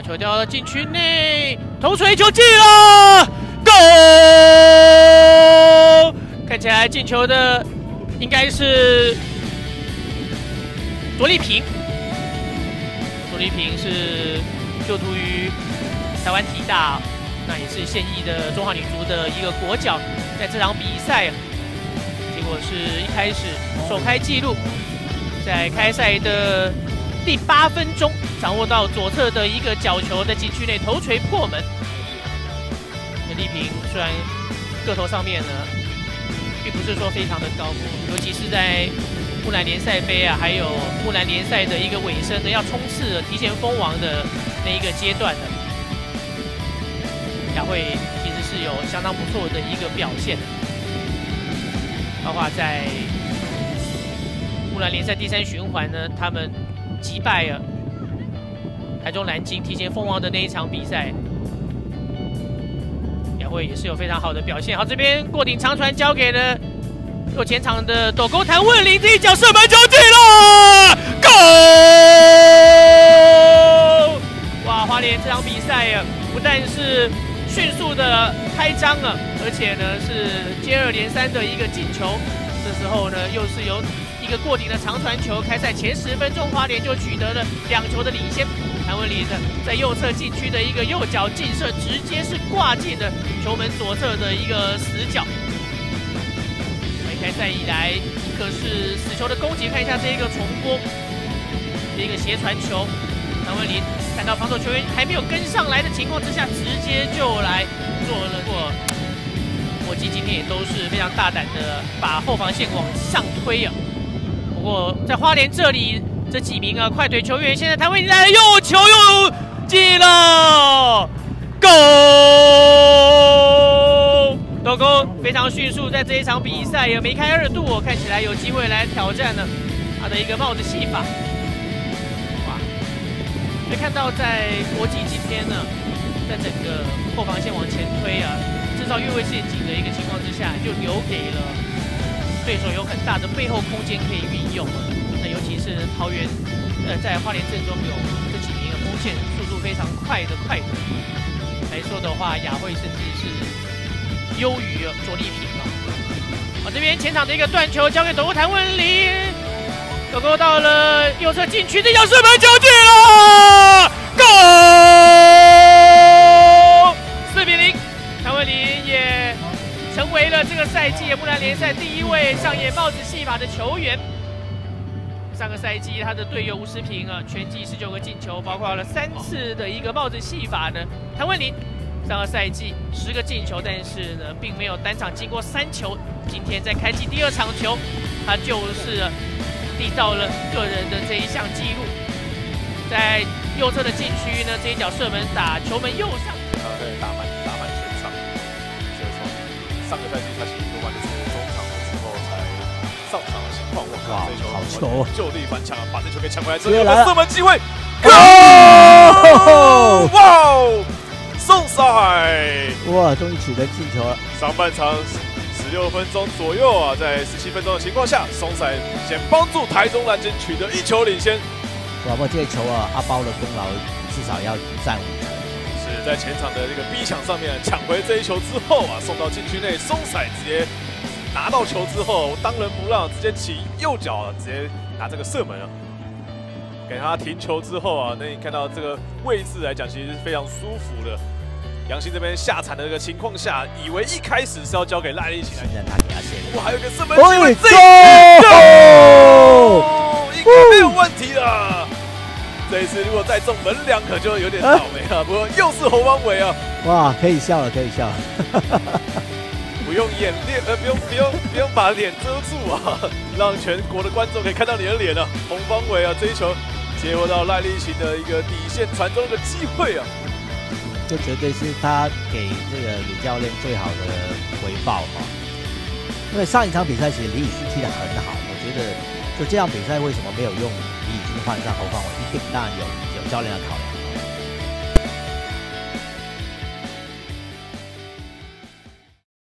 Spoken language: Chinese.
球掉到禁区内，头锤球进了，Go！看起来进球的应该是卓立平，卓立平是就读于台湾体大，那也是现役的中华女足的一个国脚，在这场比赛，结果是一开始首开纪录，在开赛的。第八分钟，掌握到左侧的一个角球，在禁区内头锤破门。陈丽萍虽然个头上面呢，并不是说非常的高，尤其是在木兰联赛杯啊，还有木兰联赛的一个尾声呢，要冲刺提前封王的那一个阶段呢，雅慧其实是有相当不错的一个表现，包括在木兰联赛第三循环呢，他们。击败了台中南京，提前封王的那一场比赛，两位也是有非常好的表现。好，这边过顶长传交给了右前场的斗沟谭问林，这一脚射门球进了，Go！哇，花莲这场比赛呀，不但是迅速的开张了，而且呢是接二连三的一个进球。的时候呢，又是由一个过顶的长传球，开赛前十分钟，花莲就取得了两球的领先。谭文林的在右侧禁区的一个右脚劲射，直接是挂进了球门左侧的一个死角。开赛以来，可是死球的攻击，看一下这一个重播，这一个斜传球，谭文林看到防守球员还没有跟上来的情况之下，直接就来做了过。国际今天也都是非常大胆的，把后防线往上推啊。不过在花莲这里，这几名啊快腿球员，现在谭伟来了，又球又进了，Go！斗沟非常迅速，在这一场比赛也梅开二度，看起来有机会来挑战呢他的一个帽子戏法。哇！可以看到在国际今天呢，在整个后防线往前推啊，造越位陷阱的一个情况之下，就留给了。对手有很大的背后空间可以运用了，那尤其是桃园，呃，在花莲阵中有这几名的锋线速度非常快的快腿来说的话，雅慧甚至是优于卓立平啊。好，这边前场的一个断球交给斗沟谭文林，斗沟到了右侧禁区，这脚射门球进了这个赛季木兰联赛第一位上演帽子戏法的球员。上个赛季他的队友吴世平啊，全季十九个进球，包括了三次的一个帽子戏法呢。谭文林上个赛季十个进球，但是呢，并没有单场进过三球。今天在开季第二场球，他就是缔造了个人的这一项纪录，在右侧的禁区呢，这一脚射门打球门右上。上个赛季他其实多半都是中场的时候才上场的情况。哇，好球！就地反抢，把这球给抢回来，这里有个射门机会。哇！宋赛，哇，终于取得进球了。上半场十六分钟左右啊，在十七分钟的情况下，松赛先帮助台中蓝鲸取得一球领先。哇，不过这个球啊，阿包的功劳至少要占五成。在前场的这个逼抢上面抢回这一球之后啊，送到禁区内，松塞直接拿到球之后，当仁不让，直接起右脚，直接拿这个射门啊，给他停球之后啊，那你看到这个位置来讲，其实是非常舒服的。杨鑫这边下铲的这个情况下，以为一开始是要交给赖立起来，现在他给他先，哇，还有个射门机会，这个应该没有问题了。这一次如果再中门两，可就有点倒霉了。不过又是侯方伟啊！哇，可以笑了，可以笑了。不用演练，呃，不用不用不用把脸遮住啊，让全国的观众可以看到你的脸啊。洪方伟啊，这一球接获到赖立行的一个底线传中的机会啊，这绝对是他给这个李教练最好的回报哈。因为上一场比赛其实李宇勋踢得很好，我觉得就这样比赛为什么没有用？换上后方我，一定当然有有教练的考量。